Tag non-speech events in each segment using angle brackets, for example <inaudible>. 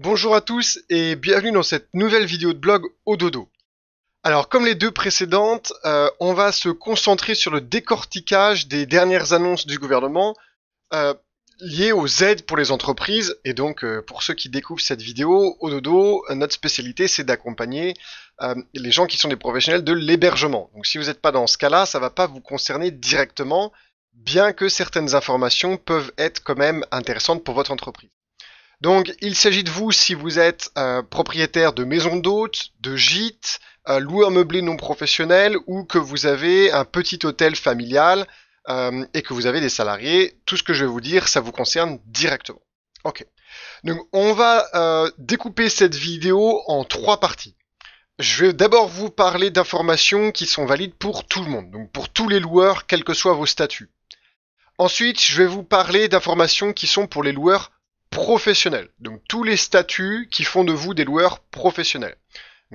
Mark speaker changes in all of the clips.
Speaker 1: Bonjour à tous et bienvenue dans cette nouvelle vidéo de blog au dodo. Alors comme les deux précédentes, euh, on va se concentrer sur le décortiquage des dernières annonces du gouvernement euh, liées aux aides pour les entreprises. Et donc euh, pour ceux qui découvrent cette vidéo, au dodo, notre spécialité c'est d'accompagner les gens qui sont des professionnels de l'hébergement. Donc si vous n'êtes pas dans ce cas-là, ça va pas vous concerner directement, bien que certaines informations peuvent être quand même intéressantes pour votre entreprise. Donc il s'agit de vous si vous êtes euh, propriétaire de maisons d'hôtes, de gîtes, euh, loueur meublé non professionnel ou que vous avez un petit hôtel familial euh, et que vous avez des salariés. Tout ce que je vais vous dire, ça vous concerne directement. Ok. Donc on va euh, découper cette vidéo en trois parties. Je vais d'abord vous parler d'informations qui sont valides pour tout le monde, donc pour tous les loueurs, quels que soient vos statuts. Ensuite, je vais vous parler d'informations qui sont pour les loueurs professionnels. Donc tous les statuts qui font de vous des loueurs professionnels.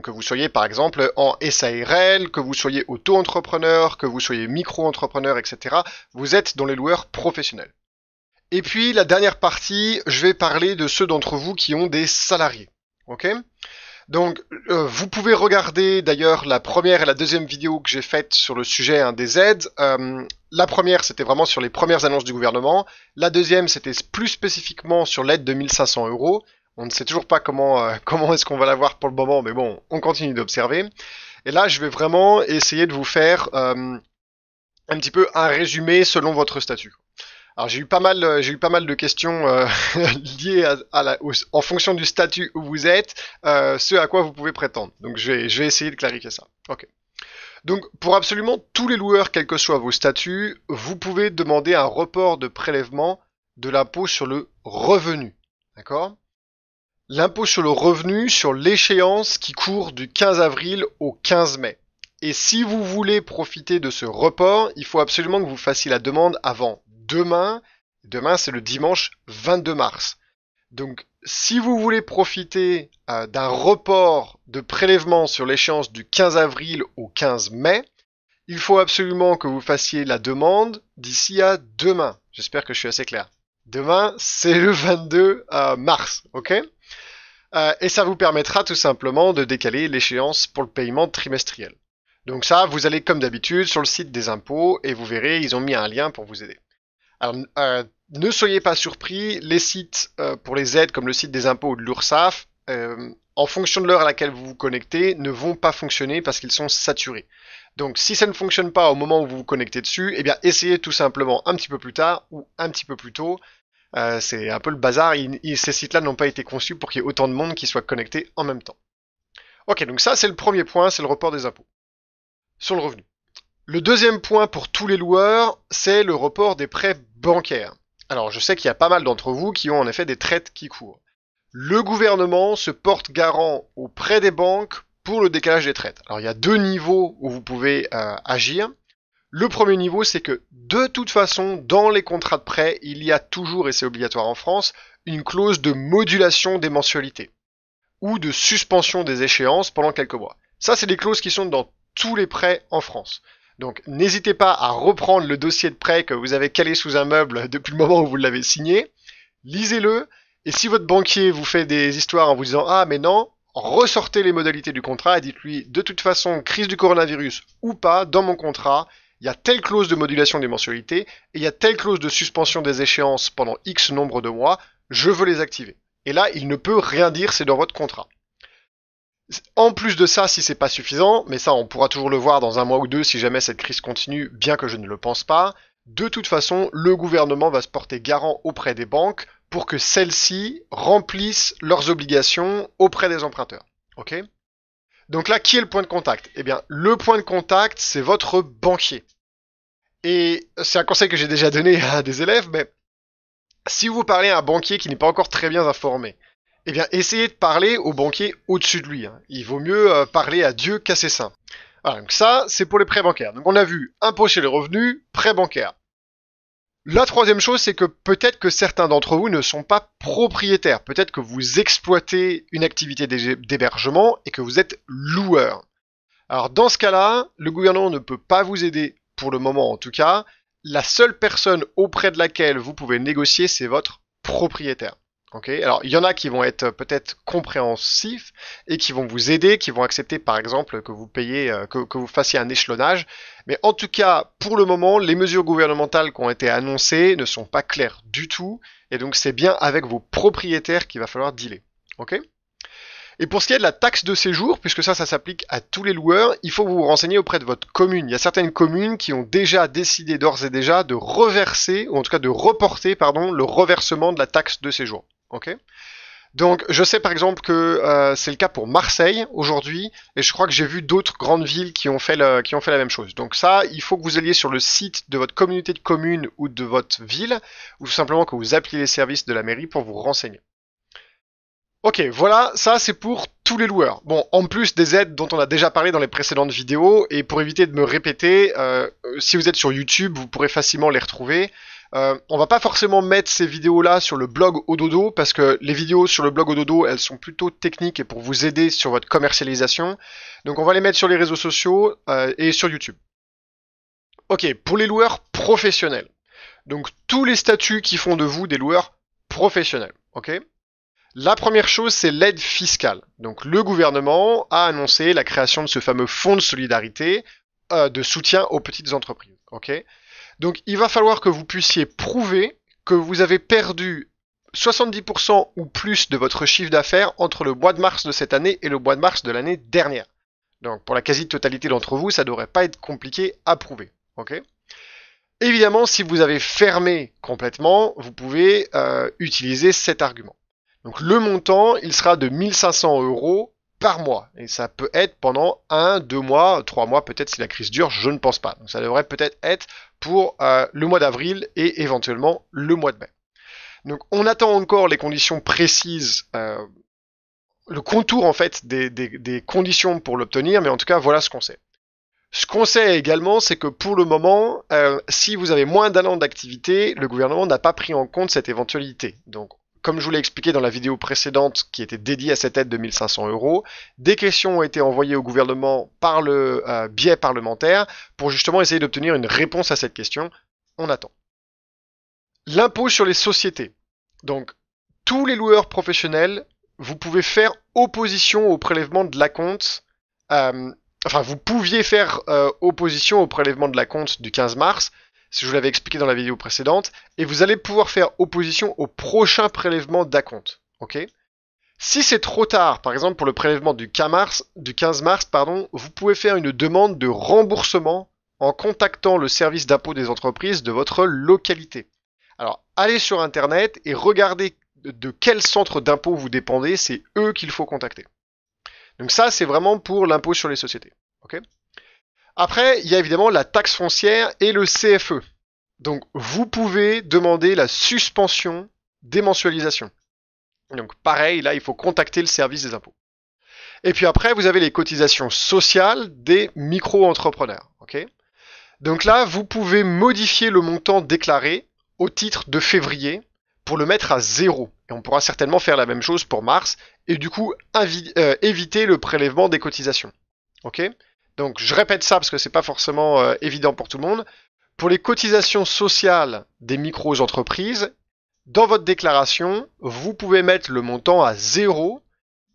Speaker 1: Que vous soyez par exemple en SARL, que vous soyez auto-entrepreneur, que vous soyez micro-entrepreneur, etc. Vous êtes dans les loueurs professionnels. Et puis la dernière partie, je vais parler de ceux d'entre vous qui ont des salariés. Ok? Donc, euh, vous pouvez regarder d'ailleurs la première et la deuxième vidéo que j'ai faites sur le sujet hein, des aides. Euh, la première, c'était vraiment sur les premières annonces du gouvernement. La deuxième, c'était plus spécifiquement sur l'aide de 1500 euros. On ne sait toujours pas comment, euh, <laughs> comment est-ce qu'on va l'avoir pour le moment, mais bon, on continue d'observer. Et là, je vais vraiment essayer de vous faire un petit peu un résumé selon votre statut. Alors j'ai eu pas mal, euh, j'ai eu pas mal de questions euh, <laughs> liées à, la, en fonction du statut où vous êtes, euh, ce à quoi vous pouvez prétendre. Donc je vais, je vais essayer de clarifier ça. Ok. Donc pour absolument tous les loueurs, quels que soient vos statuts, vous pouvez demander un report de prélèvement de l'impôt sur le revenu. D'accord? L'impôt sur le revenu sur l'échéance qui court du 15 avril au 15 mai. Et si vous voulez profiter de ce report, il faut absolument que vous fassiez la demande avant demain. Demain, c'est le dimanche 22 mars. Donc, si vous voulez profiter euh, d'un report de prélèvement sur l'échéance du 15 avril au 15 mai, il faut absolument que vous fassiez la demande d'ici à demain. J'espère que je suis assez clair. Demain, c'est le 22 euh, mars, ok? Euh, Et ça vous permettra tout simplement de décaler l'échéance pour le paiement trimestriel. Donc ça, vous allez comme d'habitude sur le site des impôts et vous verrez, ils ont mis un lien pour vous aider. Alors, euh, ne soyez pas surpris, les sites euh, pour les aides, comme le site des impôts ou de l'URSSAF, euh, en fonction de l'heure à laquelle vous vous connectez, ne vont pas fonctionner parce qu'ils sont saturés. Donc si ça ne fonctionne pas au moment où vous vous connectez dessus, eh bien essayez tout simplement un petit peu plus tard ou un petit peu plus tôt. c'est un peu le bazar, ces sites-là n'ont pas été conçus pour qu'il y ait autant de monde qui soit connecté en même temps. Ok, donc ça c'est le premier point, c'est le report des impôts. Sur le revenu. Le deuxième point pour tous les loueurs, c'est le report des prêts bancaires. Alors je sais qu'il y a pas mal d'entre vous qui ont en effet des traites qui courent. Le gouvernement se porte garant auprès des banques pour le décalage des traites. Alors il y a deux niveaux où vous pouvez euh, agir. Le premier niveau, c'est que de toute façon, dans les contrats de prêt, il y a toujours, et c'est obligatoire en France, une clause de modulation des mensualités ou de suspension des échéances pendant quelques mois. Ça, c'est des clauses qui sont dans tous les prêts en France. Donc n'hésitez pas à reprendre le dossier de prêt que vous avez calé sous un meuble <laughs> depuis le moment où vous l'avez signé, lisez-le, et si votre banquier vous fait des histoires en vous disant ah mais non, ressortez les modalités du contrat et dites-lui de toute façon crise du coronavirus ou pas, dans mon contrat, il y a telle clause de modulation des mensualités et il y a telle clause de suspension des échéances pendant X nombre de mois, je veux les activer. Et là, il ne peut rien dire, c'est dans votre contrat. En plus de ça, si c'est pas suffisant, mais ça on pourra toujours le voir dans un mois ou deux si jamais cette crise continue, bien que je ne le pense pas, de toute façon, le gouvernement va se porter garant auprès des banques pour que celles-ci remplissent leurs obligations auprès des emprunteurs. Donc là, qui est le point de contact? Eh bien, le point de contact, c'est votre banquier. Et c'est un conseil que j'ai déjà donné à des élèves, mais si vous parlez à un banquier qui n'est pas encore très bien informé, eh bien, essayez de parler au banquier au-dessus de lui. Hein. Il vaut mieux euh, parler à Dieu qu'à ses saints. Voilà, donc ça, c'est pour les prêts bancaires. Donc on a vu impôt chez les revenus, prêts bancaires. La troisième chose, c'est que peut-être que certains d'entre vous ne sont pas propriétaires. Peut-être que vous exploitez une activité d'hébergement et que vous êtes loueur. Alors dans ce cas-là, le gouvernement ne peut pas vous aider, pour le moment en tout cas. La seule personne auprès de laquelle vous pouvez négocier, c'est votre propriétaire. Alors il y en a qui vont être peut-être compréhensifs et qui vont vous aider, qui vont accepter par exemple que vous payez, euh, que, vous fassiez un échelonnage. Mais en tout cas, pour le moment, les mesures gouvernementales qui ont été annoncées ne sont pas claires du tout, et donc c'est bien avec vos propriétaires qu'il va falloir dealer. Et pour ce qui est de la taxe de séjour, puisque ça, ça s'applique à tous les loueurs, il faut vous vous renseigner auprès de votre commune. Il y a certaines communes qui ont déjà décidé d'ores et déjà de reverser, ou en tout cas de reporter, pardon, le reversement de la taxe de séjour. Donc je sais par exemple que euh, c'est le cas pour Marseille aujourd'hui, et je crois que j'ai vu d'autres grandes villes qui ont, fait le, qui ont fait la même chose. Donc ça, il faut que vous alliez sur le site de votre communauté de communes ou de votre ville, ou tout simplement que vous appeliez les services de la mairie pour vous renseigner. Ok, voilà, ça c'est pour tous les loueurs. Bon, en plus des aides dont on a déjà parlé dans les précédentes vidéos, et pour éviter de me répéter, euh, si vous êtes sur YouTube, vous pourrez facilement les retrouver. Euh, on va pas forcément mettre ces vidéos-là sur le blog Ododo parce que les vidéos sur le blog Ododo, elles sont plutôt techniques et pour vous aider sur votre commercialisation. Donc on va les mettre sur les réseaux sociaux euh, et sur YouTube. Ok, pour les loueurs professionnels. Donc tous les statuts qui font de vous des loueurs professionnels. Ok? La première chose, c'est l'aide fiscale. Donc le gouvernement a annoncé la création de ce fameux fonds de solidarité euh, de soutien aux petites entreprises. Ok? Donc il va falloir que vous puissiez prouver que vous avez perdu 70% ou plus de votre chiffre d'affaires entre le mois de mars de cette année et le mois de mars de l'année dernière. Donc pour la quasi-totalité d'entre vous, ça ne devrait pas être compliqué à prouver. Évidemment, si vous avez fermé complètement, vous pouvez euh, utiliser cet argument. Donc le montant, il sera de 1500 euros par mois. Et ça peut être pendant un, deux mois, trois mois, peut-être si la crise dure, je ne pense pas. Donc ça devrait peut-être être pour euh, le mois d'avril et éventuellement le mois de mai. Donc on attend encore les conditions précises, euh, le contour en fait des, conditions pour l'obtenir, mais en tout cas voilà ce qu'on sait. Ce qu'on sait également, c'est que pour le moment, euh, si vous avez moins d'un d'activité, le gouvernement n'a pas pris en compte cette éventualité. Donc comme je vous l'ai expliqué dans la vidéo précédente qui était dédiée à cette aide de 1500 euros, des questions ont été envoyées au gouvernement par le euh, biais parlementaire pour justement essayer d'obtenir une réponse à cette question. On attend. L'impôt sur les sociétés. Donc, tous les loueurs professionnels, vous pouvez faire opposition au prélèvement de la compte. Euh, enfin, vous pouviez faire euh, opposition au prélèvement de la compte du 15 mars si je vous l'avais expliqué dans la vidéo précédente, et vous allez pouvoir faire opposition au prochain prélèvement d'acompte. Ok? Si c'est trop tard, par exemple pour le prélèvement du 15 mars, du 15 mars pardon, vous pouvez faire une demande de remboursement en contactant le service d'impôt des entreprises de votre localité. Alors, allez sur Internet et regardez de quel centre d'impôt vous dépendez, c'est eux qu'il faut contacter. Donc ça, c'est vraiment pour l'impôt sur les sociétés. Après, il y a évidemment la taxe foncière et le CFE. Donc, vous pouvez demander la suspension des mensualisations. Donc, pareil, là, il faut contacter le service des impôts. Et puis après, vous avez les cotisations sociales des micro-entrepreneurs. Donc là, vous pouvez modifier le montant déclaré au titre de février pour le mettre à zéro. Et on pourra certainement faire la même chose pour mars et du coup euh, éviter le prélèvement des cotisations. Donc je répète ça parce que c'est pas forcément euh, évident pour tout le monde. Pour les cotisations sociales des micro-entreprises, dans votre déclaration, vous pouvez mettre le montant à zéro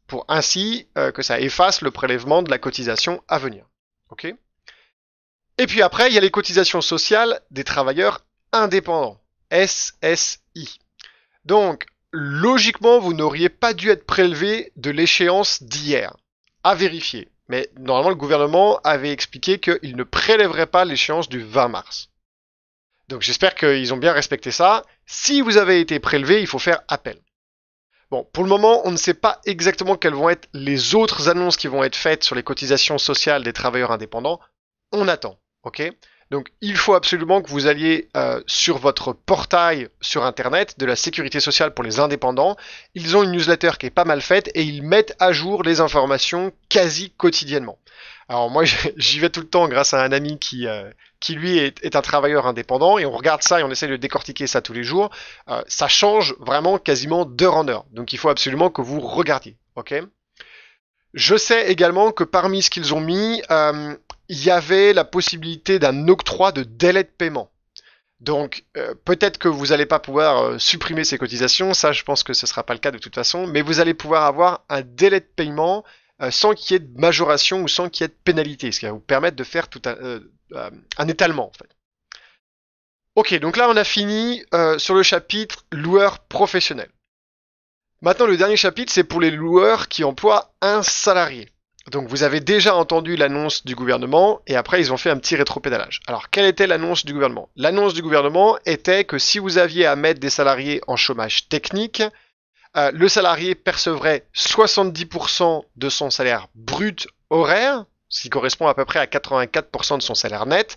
Speaker 1: pour ainsi euh, que ça efface le prélèvement de la cotisation à venir. Ok? Et puis après, il y a les cotisations sociales des travailleurs indépendants, SSI. Donc, logiquement, vous n'auriez pas dû être prélevé de l'échéance d'hier. À vérifier mais normalement le gouvernement avait expliqué qu'il ne prélèverait pas l'échéance du 20 mars. Donc j'espère qu'ils ont bien respecté ça. Si vous avez été prélevé, il faut faire appel. Bon, pour le moment, on ne sait pas exactement quelles vont être les autres annonces qui vont être faites sur les cotisations sociales des travailleurs indépendants. On attend, ok? Donc il faut absolument que vous alliez euh, sur votre portail sur Internet de la sécurité sociale pour les indépendants. Ils ont une newsletter qui est pas mal faite et ils mettent à jour les informations quasi quotidiennement. Alors moi <laughs> j'y vais tout le temps grâce à un ami qui, euh, qui lui est, un travailleur indépendant et on regarde ça et on essaie de décortiquer ça tous les jours. Euh, ça change vraiment quasiment d'heure en heure. Donc il faut absolument que vous regardiez. ok? Je sais également que parmi ce qu'ils ont mis, il y avait la possibilité d'un octroi de délai de paiement. Donc euh, peut-être que vous n'allez pas pouvoir euh, supprimer ces cotisations, ça je pense que ce ne sera pas le cas de toute façon, mais vous allez pouvoir avoir un délai de paiement euh, sans qu'il y ait de majoration ou sans qu'il y ait de pénalité, ce qui va vous permettre de faire tout un, un étalement en fait. Ok, donc là on a fini sur le chapitre loueur professionnel. Maintenant le dernier chapitre c'est pour les loueurs qui emploient un salarié. Donc vous avez déjà entendu l'annonce du gouvernement et après ils ont fait un petit rétropédalage. Alors quelle était l'annonce du gouvernement? L'annonce du gouvernement était que si vous aviez à mettre des salariés en chômage technique, euh, le salarié percevrait 70% de son salaire brut horaire, ce qui correspond à peu près à 84% de son salaire net,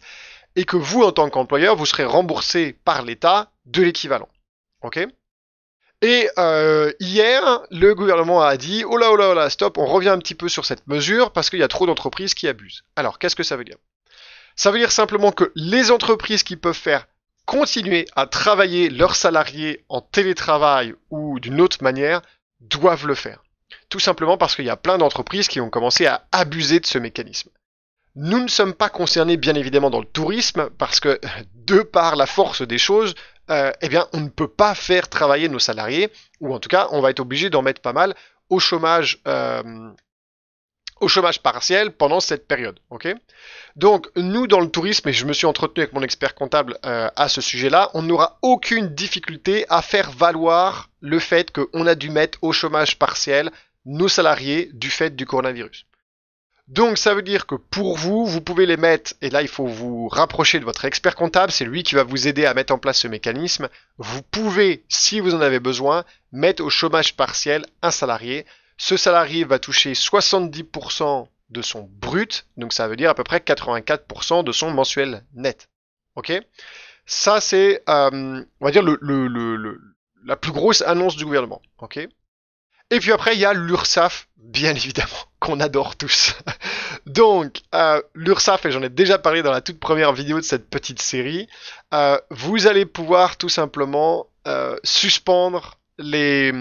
Speaker 1: et que vous en tant qu'employeur, vous serez remboursé par l'État de l'équivalent. Et euh, hier, le gouvernement a dit oh là oh là oh là, stop, on revient un petit peu sur cette mesure parce qu'il y a trop d'entreprises qui abusent. Alors, qu'est-ce que ça veut dire? Ça veut dire simplement que les entreprises qui peuvent faire continuer à travailler leurs salariés en télétravail ou d'une autre manière doivent le faire. Tout simplement parce qu'il y a plein d'entreprises qui ont commencé à abuser de ce mécanisme. Nous ne sommes pas concernés bien évidemment dans le tourisme parce que <laughs> de par la force des choses, euh, eh bien, on ne peut pas faire travailler nos salariés, ou en tout cas, on va être obligé d'en mettre pas mal au chômage, euh, au chômage partiel pendant cette période. Donc, nous, dans le tourisme, et je me suis entretenu avec mon expert comptable euh, à ce sujet-là, on n'aura aucune difficulté à faire valoir le fait qu'on a dû mettre au chômage partiel nos salariés du fait du coronavirus. Donc ça veut dire que pour vous, vous pouvez les mettre, et là il faut vous rapprocher de votre expert comptable, c'est lui qui va vous aider à mettre en place ce mécanisme. Vous pouvez, si vous en avez besoin, mettre au chômage partiel un salarié. Ce salarié va toucher 70% de son brut, donc ça veut dire à peu près 84% de son mensuel net. Ok? Ça c'est, euh, on va dire, le, la plus grosse annonce du gouvernement. Ok? Et puis après, il y a l'URSAF, bien évidemment, <laughs> qu'on adore tous. <laughs> Donc, euh, l'URSAF, et j'en ai déjà parlé dans la toute première vidéo de cette petite série, euh, vous allez pouvoir tout simplement euh, suspendre les...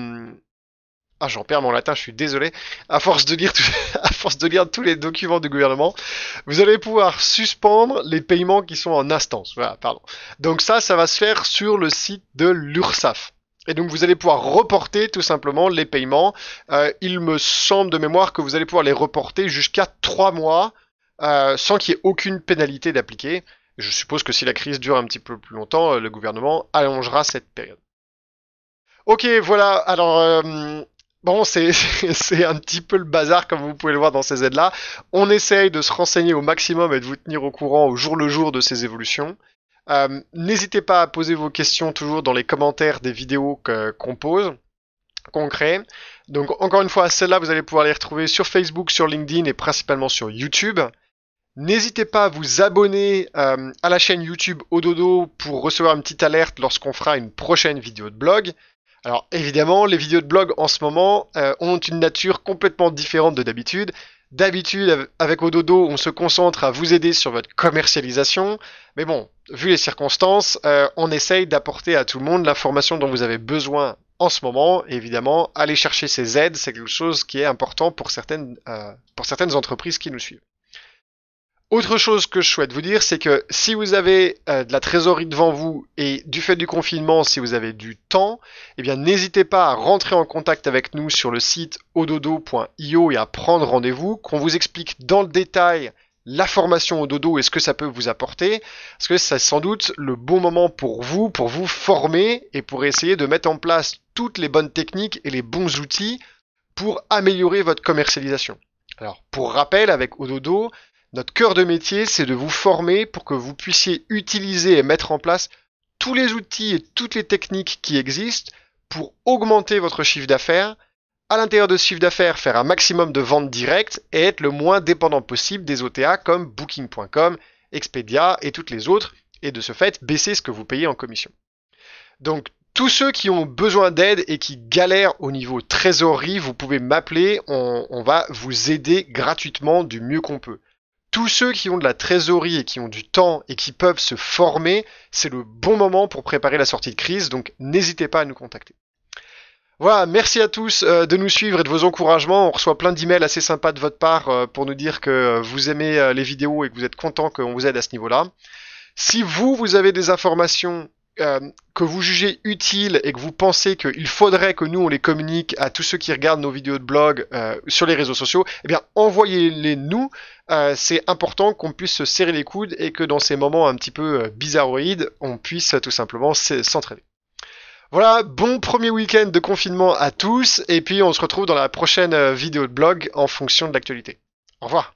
Speaker 1: Ah, j'en perds mon latin, je suis désolé. À force de lire, <laughs> à force de lire tous les documents du gouvernement, vous allez pouvoir suspendre les paiements qui sont en instance. Voilà, pardon. Donc ça, ça va se faire sur le site de l'URSAF. Et donc vous allez pouvoir reporter tout simplement les paiements. Euh, il me semble de mémoire que vous allez pouvoir les reporter jusqu'à 3 mois euh, sans qu'il y ait aucune pénalité d'appliquer. Je suppose que si la crise dure un petit peu plus longtemps, euh, le gouvernement allongera cette période. Ok, voilà. Alors, bon, <laughs> c'est un petit peu le bazar comme vous pouvez le voir dans ces aides-là. On essaye de se renseigner au maximum et de vous tenir au courant au jour le jour de ces évolutions. Euh, n'hésitez pas à poser vos questions toujours dans les commentaires des vidéos qu'on pose, qu'on crée. Donc encore une fois, celles-là, vous allez pouvoir les retrouver sur Facebook, sur LinkedIn et principalement sur YouTube. N'hésitez pas à vous abonner euh, à la chaîne YouTube Ododo pour recevoir une petite alerte lorsqu'on fera une prochaine vidéo de blog. Alors évidemment, les vidéos de blog en ce moment euh, ont une nature complètement différente de d'habitude. D'habitude, avec Ododo, on se concentre à vous aider sur votre commercialisation. Mais bon, vu les circonstances, euh, on essaye d'apporter à tout le monde l'information dont vous avez besoin en ce moment. évidemment, aller chercher ces aides, c'est quelque chose qui est important pour certaines, euh, pour certaines entreprises qui nous suivent. Autre chose que je souhaite vous dire, c'est que si vous avez euh, de la trésorerie devant vous et du fait du confinement, si vous avez du temps, eh bien n'hésitez pas à rentrer en contact avec nous sur le site ododo.io et à prendre rendez-vous, qu'on vous explique dans le détail la formation au dodo et ce que ça peut vous apporter, parce que c'est sans doute le bon moment pour vous, pour vous former et pour essayer de mettre en place toutes les bonnes techniques et les bons outils pour améliorer votre commercialisation. Alors, pour rappel, avec Ododo, notre cœur de métier, c'est de vous former pour que vous puissiez utiliser et mettre en place tous les outils et toutes les techniques qui existent pour augmenter votre chiffre d'affaires. À l'intérieur de ce chiffre d'affaires, faire un maximum de ventes directes et être le moins dépendant possible des OTA comme Booking.com, Expedia et toutes les autres, et de ce fait baisser ce que vous payez en commission. Donc tous ceux qui ont besoin d'aide et qui galèrent au niveau trésorerie, vous pouvez m'appeler, on, on, va vous aider gratuitement du mieux qu'on peut tous ceux qui ont de la trésorerie et qui ont du temps et qui peuvent se former, c'est le bon moment pour préparer la sortie de crise, donc n'hésitez pas à nous contacter. Voilà, merci à tous euh, de nous suivre et de vos encouragements. On reçoit plein d'emails assez sympas de votre part euh, pour nous dire que vous aimez euh, les vidéos et que vous êtes content qu'on vous aide à ce niveau-là. Si vous, vous avez des informations euh, que vous jugez utiles et que vous pensez qu'il faudrait que nous on les communique à tous ceux qui regardent nos vidéos de blog euh, sur les réseaux sociaux, eh bien envoyez-les nous. Euh, c'est important qu'on puisse se serrer les coudes et que dans ces moments un petit peu bizarroïdes, on puisse tout simplement s'entraîner. Voilà, bon premier week-end de confinement à tous et puis on se retrouve dans la prochaine vidéo de blog en fonction de l'actualité. Au revoir.